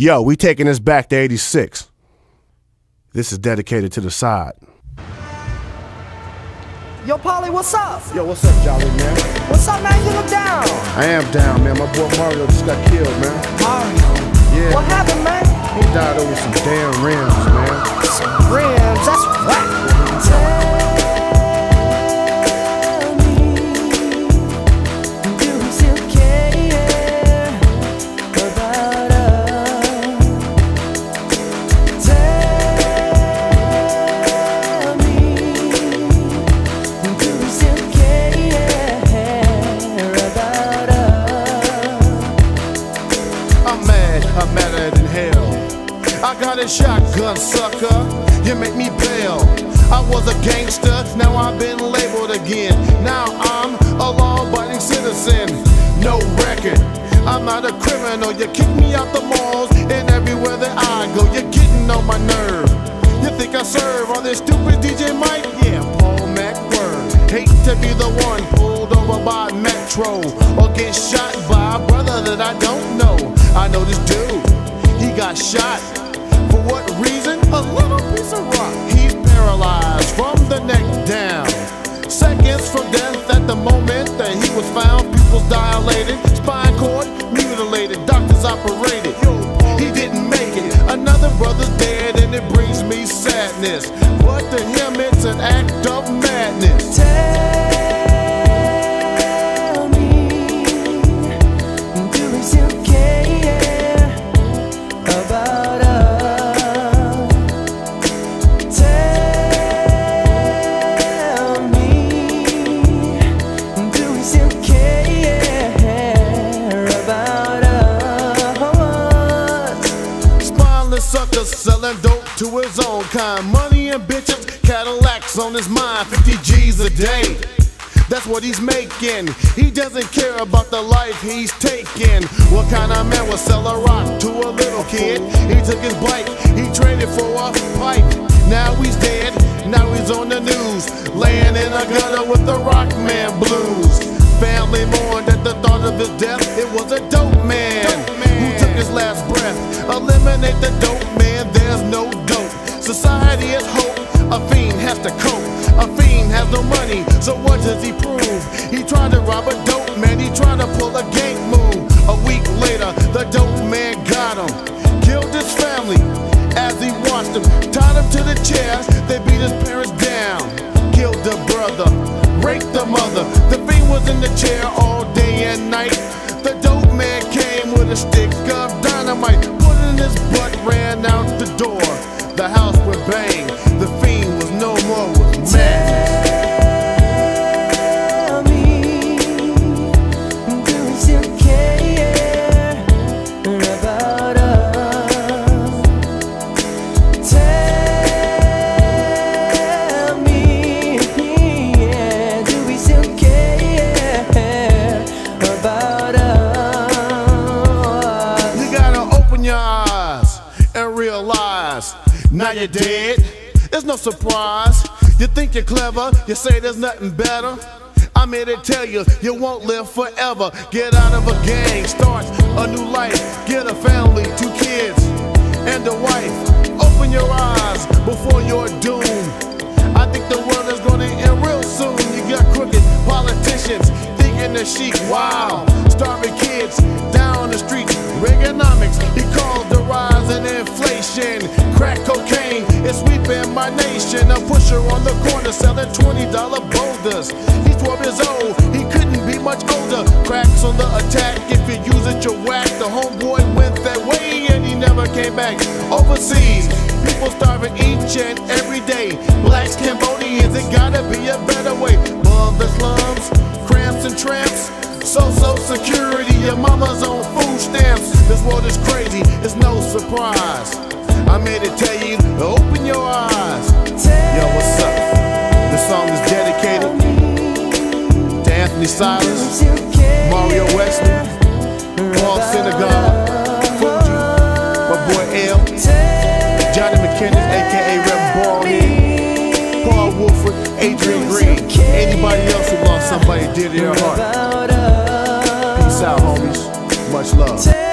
Yo, we taking this back to 86. This is dedicated to the side. Yo, Polly, what's up? Yo, what's up, Jolly, man? What's up, man? You look down. I am down, man. My boy Mario just got killed, man. Mario. Yeah. What happened, man? He died over some damn rims, man. Some rims. That's shotgun, sucker. You make me bail. I was a gangster, now I've been labeled again. Now I'm a law-abiding citizen. No record. I'm not a criminal. You kick me out the malls and everywhere that I go. You're getting on my nerve. You think I serve on this stupid DJ Mike? Yeah, Paul Mac word. Hate to be the one pulled over by Metro or get shot by a brother that I don't know. I know this dude, he got shot. Was found, pupils dilated, spine cord mutilated, doctors operated. He didn't make it. Another brother's dead, and it brings me sadness. But to him, it's an act dope to his own kind. Money and bitches, Cadillacs on his mind, 50 G's a day. That's what he's making. He doesn't care about the life he's taking. What kind of man would sell a rock to a little kid? He took his bike, he traded for a pipe. Now he's dead, now he's on the news. Laying in a gutter with the Rockman blues. Family mourned at the thought of his death. Has to cope. A fiend has no money, so what does he prove? He tried to rob a dope man, he tried to pull a gang move. A week later, the dope man got him. Killed his family as he watched him, Tied him to the chairs, they beat his parents down. Killed the brother, raped the mother. The fiend was in the chair Went bang. The fiend was no more your eyes and realize now you're dead. It's no surprise. You think you're clever, you say there's nothing better. I'm here to tell you, you won't live forever. Get out of a gang, start a new life, get a family, two kids, and a wife. Open your eyes before you're doomed. I think the world is gonna end real soon. You got crooked politicians thinking they're chic. Wow, starving kids down the street. Reaganomics, he calls the rise in inflation. My. A pusher on the corner selling $20 boulders. He's 12 years old, he couldn't be much older. Cracks on the attack, if you use it, you're whack. The homeboy went that way and he never came back. Overseas, people starving each and every day. Blacks, Cambodians, it gotta be a better way. Bomb the slums, cramps and tramps. Social security, your mama's on food stamps. This world is crazy, it's no surprise. I'm here to tell you, open your eyes. Yo, what's up? This song is dedicated to Anthony Silas, Mario Wesley, Paul Synagogue, Fuji, my boy L, Johnny McKinnon, aka Rep Ballhead, Paul Wolford, Adrian Green, anybody else who lost somebody dear to their heart. Peace out, homies. Much love.